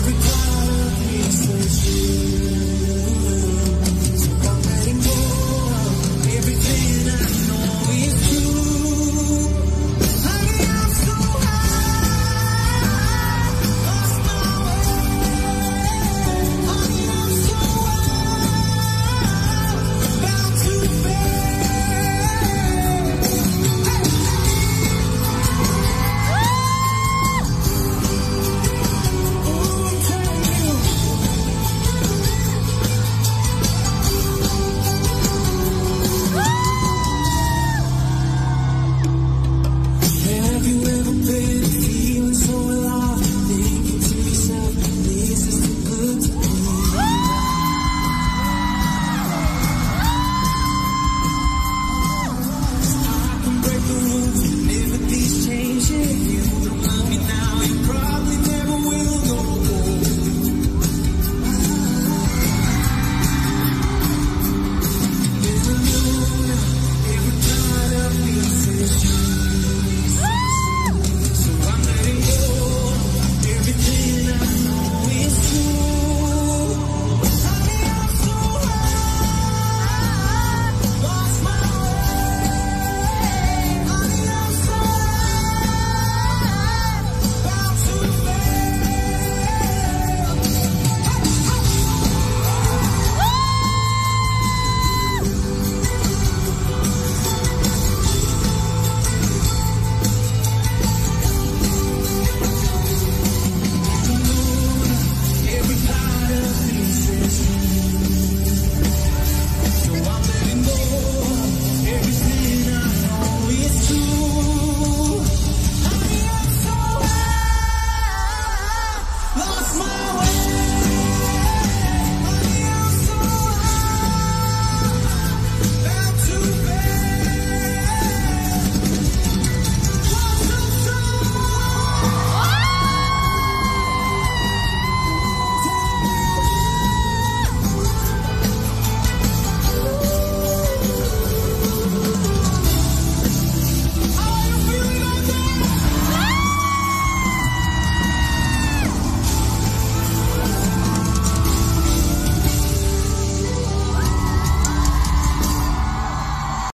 every time